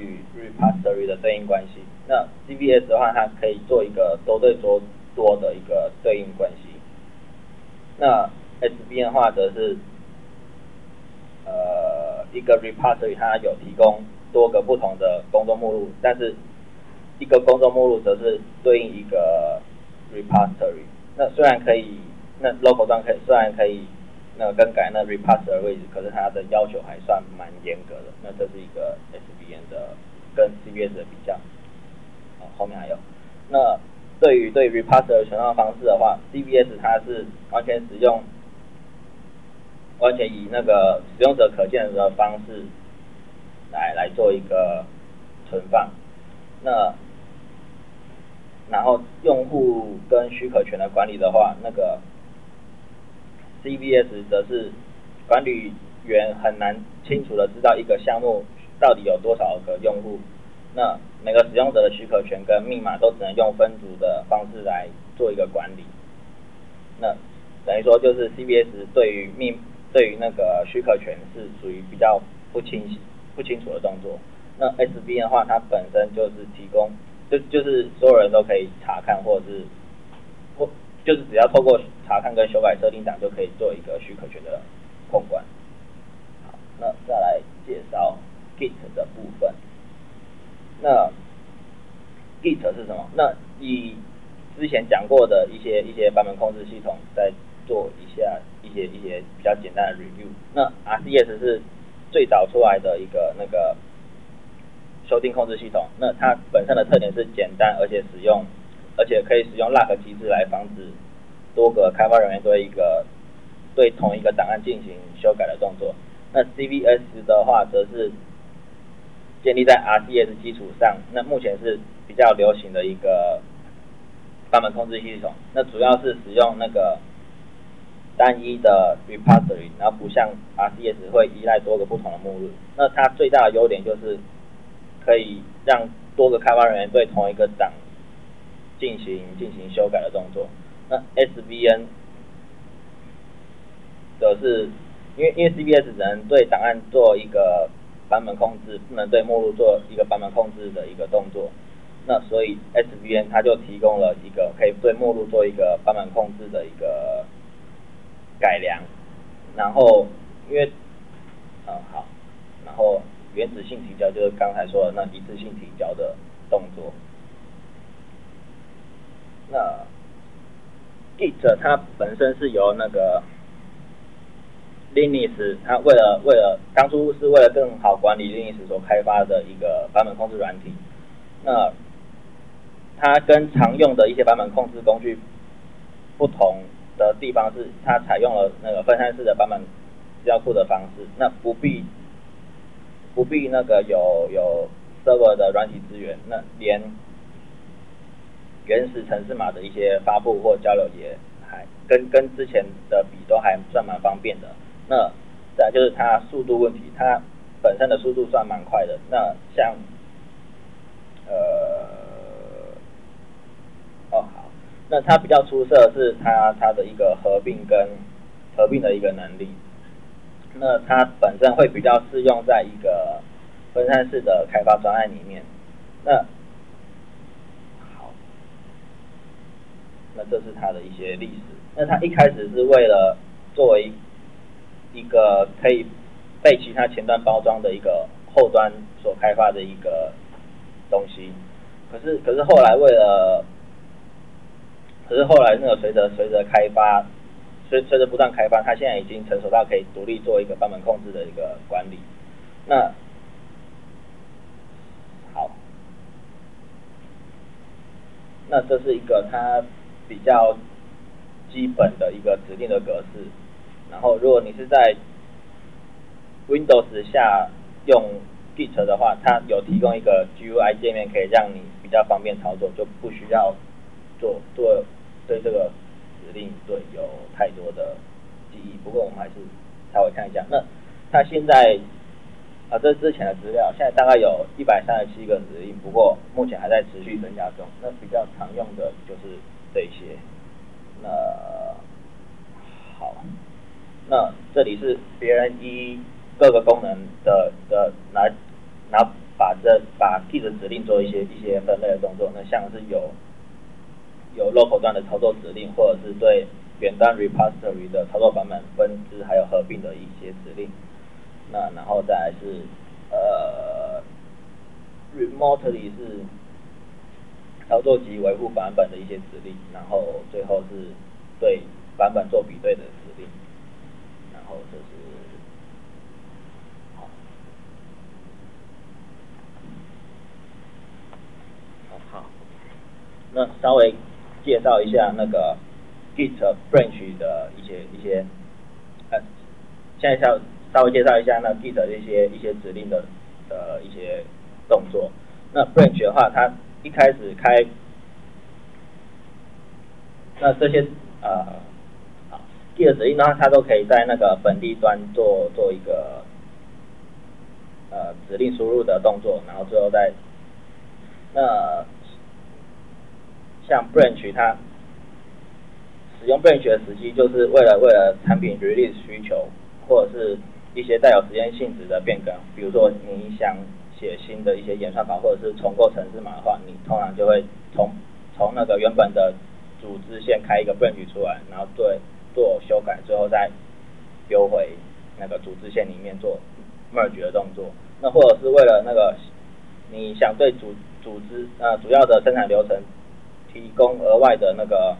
与 repository 的对应关系。那 CVS 的话，它可以做一个多对多多的一个对应关系。那 SVN 的话，则是呃一个 repository 它有提供多个不同的工作目录，但是一个工作目录则是对应一个 repository。那虽然可以，那 local 端可以虽然可以。那更改那 repository 的位置，可是它的要求还算蛮严格的。那这是一个 SVN 的跟 CVS 的比较。好，后面还有。那对于对 repository 存放方式的话，CVS 它是完全使用，完全以那个使用者可见的方式来来做一个存放。那然后用户跟许可权的管理的话，那个。C B S 则是管理员很难清楚的知道一个项目到底有多少个用户，那每个使用者的许可权跟密码都只能用分组的方式来做一个管理。那等于说就是 C B S 对于密对于那个许可权是属于比较不清晰不清楚的动作。那 S B 的话，它本身就是提供就就是所有人都可以查看或者是。就是只要透过查看跟修改设定档就可以做一个许可权的控管。好，那再来介绍 Git 的部分。那 Git 是什么？那以之前讲过的一些一些版本控制系统，再做一下一些一些比较简单的 review。那 RCS 是最早出来的一个那个修订控制系统。那它本身的特点是简单而且使用。而且可以使用 lock 机制来防止多个开发人员对一个对同一个档案进行修改的动作。那 CVS 的话，则是建立在 RCS 基础上，那目前是比较流行的一个版本控制系统。那主要是使用那个单一的 repository，然后不像 RCS 会依赖多个不同的目录。那它最大的优点就是可以让多个开发人员对同一个档进行进行修改的动作。那 SVN 则是因为因为 CVS 只能对档案做一个版本控制，不能对目录做一个版本控制的一个动作。那所以 SVN 它就提供了一个可以对目录做一个版本控制的一个改良。然后因为嗯好，然后原子性提交就是刚才说的那一次性提交的动作。那 Git 它本身是由那个 Linux，它为了为了当初是为了更好管理 Linux 所开发的一个版本控制软体。那它跟常用的一些版本控制工具不同的地方是，它采用了那个分散式的版本资料库的方式，那不必不必那个有有 server 的软体资源，那连原始城市码的一些发布或交流也还跟跟之前的比都还算蛮方便的。那再就是它速度问题，它本身的速度算蛮快的。那像呃哦好，那它比较出色是它它的一个合并跟合并的一个能力。那它本身会比较适用在一个分散式的开发专案里面。那那这是它的一些历史。那它一开始是为了作为一个可以被其他前端包装的一个后端所开发的一个东西。可是可是后来为了，可是后来那个随着随着开发，随随着不断开发，它现在已经成熟到可以独立做一个版本控制的一个管理。那好，那这是一个它。比较基本的一个指定的格式，然后如果你是在 Windows 下用 Git 的话，它有提供一个 GUI 界面，可以让你比较方便操作，就不需要做做对这个指令对有太多的记忆。不过我们还是稍微看一下，那它现在啊这之前的资料，现在大概有一百三十七个指令，不过目前还在持续增加中。那比较常用的就是。这些，那好，那这里是别人依各个功能的的拿拿把这把 Git 指令做一些一些分类的动作，那像是有有 local 端的操作指令，或者是对远端 repository 的操作版本分支还有合并的一些指令。那然后再是呃 remotely 是操作及维护版本的一些指令，然后最后是对版本做比对的指令，然后就是好。那稍微介绍一下那个 Git branch 的一些一些，呃，现在稍稍微介绍一下那 Git 的一些一些指令的的一些动作。那 branch 的话，它一开始开，那这些呃，好第二指令的话，它都可以在那个本地端做做一个呃指令输入的动作，然后最后再那。像 branch 它使用 branch 的时机，就是为了为了产品 release 需求，或者是一些带有实验性质的变更。比如说你想写新的一些演算法，或者是重构程式码的话，你通常就会从从那个原本的组织线开一个 branch 出来，然后对做修改，最后再丢回那个组织线里面做 merge 的动作。那或者是为了那个你想对组组织呃主要的生产流程。提供额外的那个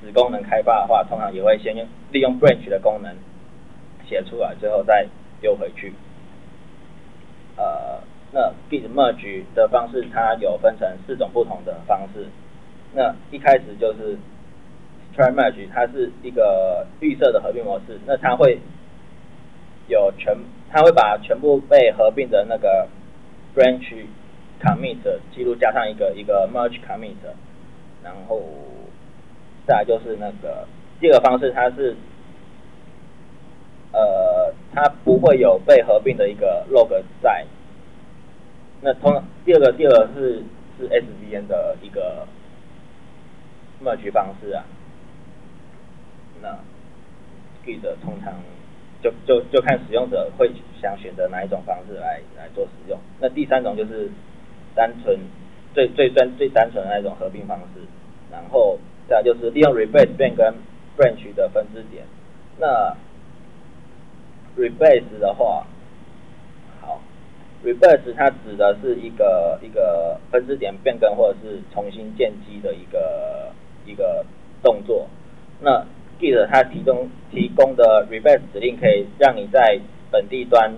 子功能开发的话，通常也会先用利用 branch 的功能写出来，最后再丢回去。呃，那 git merge 的方式，它有分成四种不同的方式。那一开始就是 try merge，它是一个绿色的合并模式。那它会有全，它会把全部被合并的那个 branch commit 记录加上一个一个 merge commit。然后再来就是那个第二个方式，它是呃，它不会有被合并的一个 log 在。那通第二个第二个是是 SVN 的一个 merge 方式啊。那 Git 通常就就就看使用者会想选择哪一种方式来来做使用。那第三种就是单纯。最最单最单纯的那种合并方式，然后再就是利用 rebase 变更 branch 的分支点。那 rebase 的话，，rebase 它指的是一个一个分支点变更或者是重新建机的一个一个动作。那 Git 它提供提供的 rebase 指令可以让你在本地端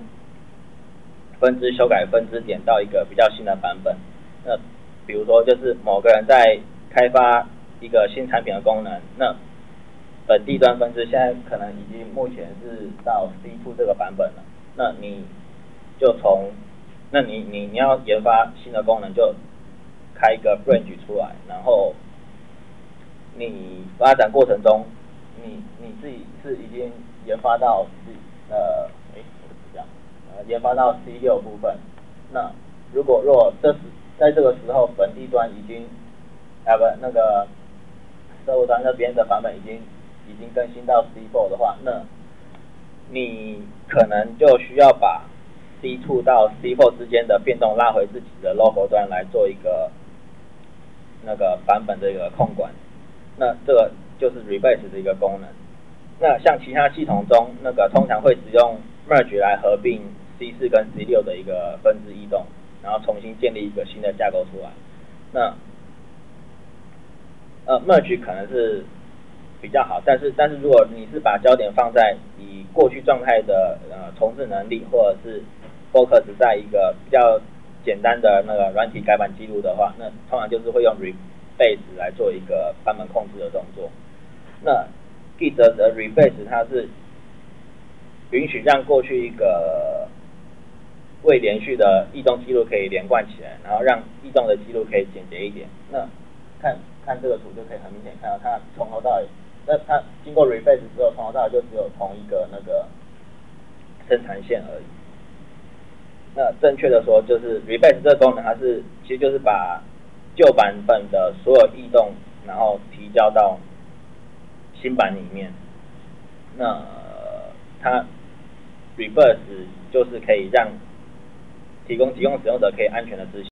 分支修改分支点到一个比较新的版本。那比如说，就是某个人在开发一个新产品的功能，那本地端分支现在可能已经目前是到 C2 这个版本了，那你就从，那你你你要研发新的功能，就开一个 branch 出来，然后你发展过程中，你你自己是已经研发到呃，哎，这样，呃，研发到 C6 部分，那如果若这时在这个时候，本地端已经，啊不，那个客户端那边的版本已经已经更新到 C4 的话，那你可能就需要把 C2 到 C4 之间的变动拉回自己的 local 端来做一个那个版本的一个控管。那这个就是 rebase 的一个功能。那像其他系统中，那个通常会使用 merge 来合并 C4 跟 C6 的一个分支移动。然后重新建立一个新的架构出来，那呃 merge 可能是比较好，但是但是如果你是把焦点放在以过去状态的呃重置能力，或者是 focus 在一个比较简单的那个软体改版记录的话，那通常就是会用 rebase 来做一个版本控制的动作。那 Git 的 rebase 它是允许让过去一个未连续的异动记录可以连贯起来，然后让异动的记录可以简洁一点。那看看这个图就可以很明显看到，它从头到尾，那它经过 rebase 之后，从头到尾就只有同一个那个生产线而已。那正确的说，就是 rebase 这个功能，它是其实就是把旧版本的所有异动，然后提交到新版里面。那它 reverse 就是可以让提供提供使用者可以安全的执行。